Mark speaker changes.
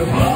Speaker 1: Goodbye.